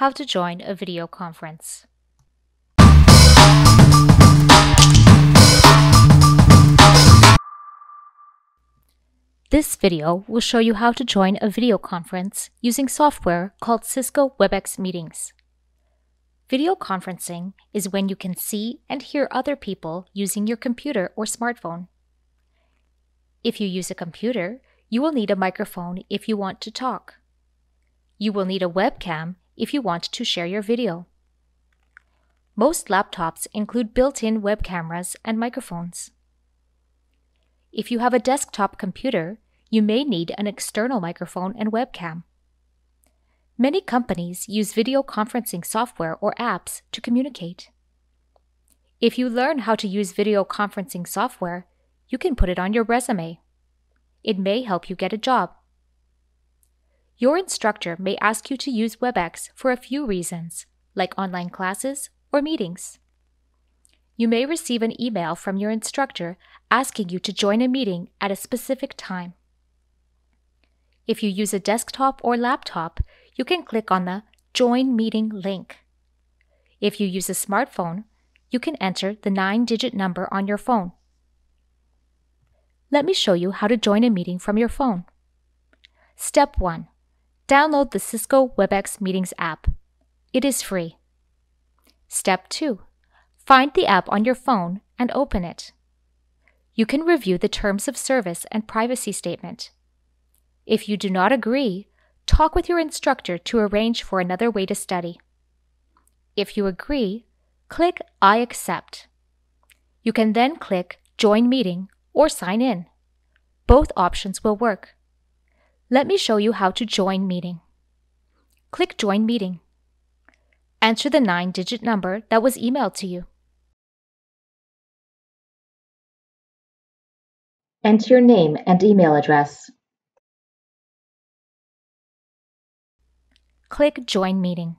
how to join a video conference. This video will show you how to join a video conference using software called Cisco WebEx Meetings. Video conferencing is when you can see and hear other people using your computer or smartphone. If you use a computer, you will need a microphone if you want to talk. You will need a webcam if you want to share your video. Most laptops include built-in web cameras and microphones. If you have a desktop computer, you may need an external microphone and webcam. Many companies use video conferencing software or apps to communicate. If you learn how to use video conferencing software, you can put it on your resume. It may help you get a job. Your instructor may ask you to use WebEx for a few reasons, like online classes or meetings. You may receive an email from your instructor asking you to join a meeting at a specific time. If you use a desktop or laptop, you can click on the Join Meeting link. If you use a smartphone, you can enter the nine digit number on your phone. Let me show you how to join a meeting from your phone. Step 1. Download the Cisco WebEx Meetings app. It is free. Step 2. Find the app on your phone and open it. You can review the terms of service and privacy statement. If you do not agree, talk with your instructor to arrange for another way to study. If you agree, click I accept. You can then click Join Meeting or Sign in. Both options will work. Let me show you how to join meeting. Click Join Meeting. Enter the nine digit number that was emailed to you. Enter your name and email address. Click Join Meeting.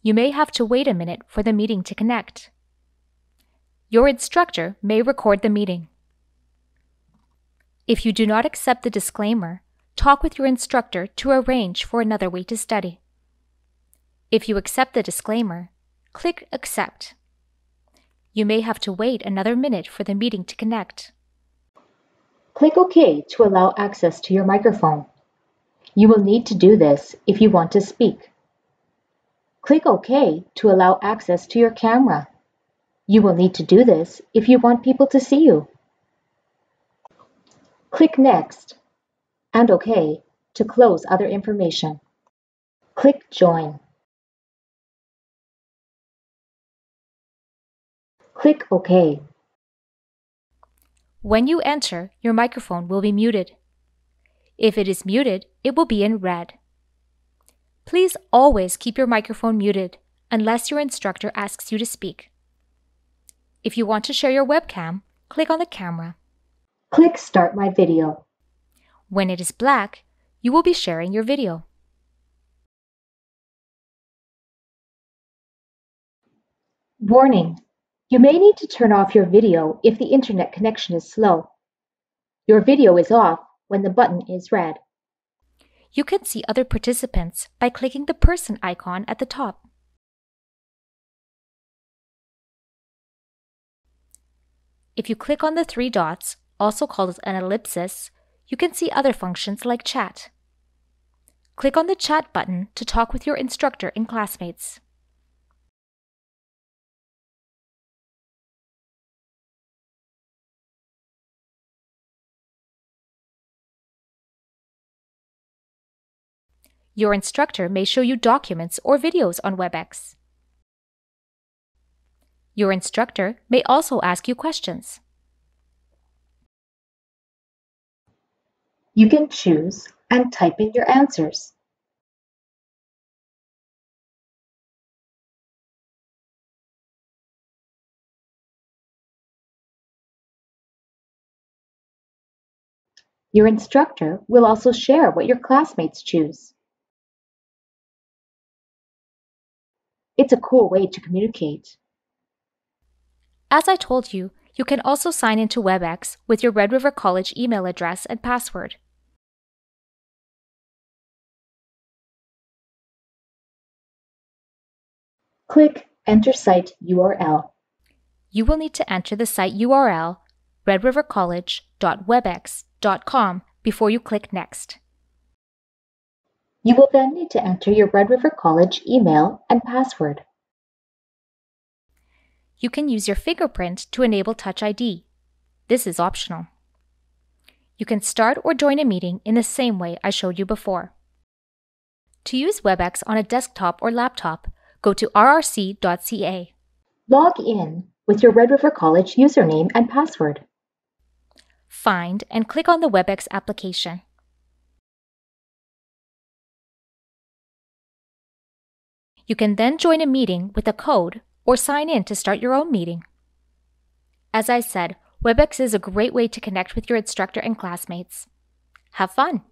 You may have to wait a minute for the meeting to connect. Your instructor may record the meeting. If you do not accept the disclaimer, talk with your instructor to arrange for another way to study. If you accept the disclaimer, click Accept. You may have to wait another minute for the meeting to connect. Click OK to allow access to your microphone. You will need to do this if you want to speak. Click OK to allow access to your camera. You will need to do this if you want people to see you. Click Next and OK to close other information. Click Join. Click OK. When you enter, your microphone will be muted. If it is muted, it will be in red. Please always keep your microphone muted unless your instructor asks you to speak. If you want to share your webcam, click on the camera. Click Start My Video. When it is black, you will be sharing your video. Warning! You may need to turn off your video if the internet connection is slow. Your video is off when the button is red. You can see other participants by clicking the person icon at the top. If you click on the three dots, also called an ellipsis, you can see other functions like chat. Click on the chat button to talk with your instructor and classmates. Your instructor may show you documents or videos on WebEx. Your instructor may also ask you questions. You can choose and type in your answers. Your instructor will also share what your classmates choose. It's a cool way to communicate. As I told you, you can also sign into WebEx with your Red River College email address and password. Click Enter Site URL. You will need to enter the site URL redrivercollege.webex.com before you click Next. You will then need to enter your Red River College email and password. You can use your fingerprint to enable Touch ID. This is optional. You can start or join a meeting in the same way I showed you before. To use WebEx on a desktop or laptop, go to rrc.ca. Log in with your Red River College username and password. Find and click on the WebEx application. You can then join a meeting with a code or sign in to start your own meeting. As I said, WebEx is a great way to connect with your instructor and classmates. Have fun!